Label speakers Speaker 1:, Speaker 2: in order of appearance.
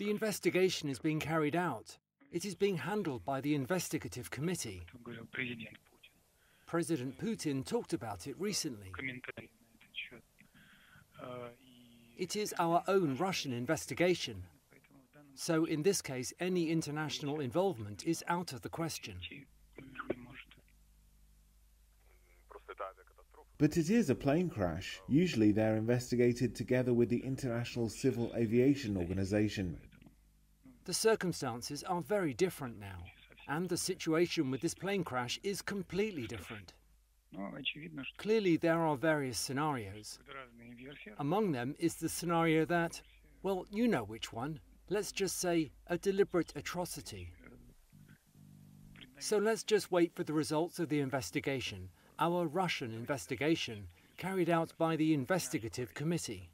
Speaker 1: The investigation is being carried out. It is being handled by the investigative committee. President Putin talked about it recently. It is our own Russian investigation. So, in this case, any international involvement is out of the question.
Speaker 2: But it is a plane crash. Usually they're investigated together with the International Civil Aviation Organization.
Speaker 1: The circumstances are very different now, and the situation with this plane crash is completely different. Clearly, there are various scenarios. Among them is the scenario that, well, you know which one. Let's just say a deliberate atrocity. So let's just wait for the results of the investigation, our Russian investigation, carried out by the investigative committee.